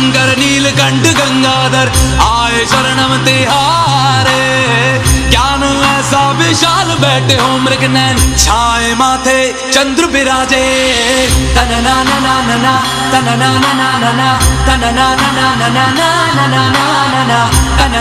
शंकर नील नीलकंठ गंगाधर आए शरण तिहारे ज्ञान ऐसा विशाल बैठे हो मृग नैन छाए माथे चंद्र विराजे तन ना ना ना ना तन ना ना ना ना तन ना ना ना ना ना ना ना ना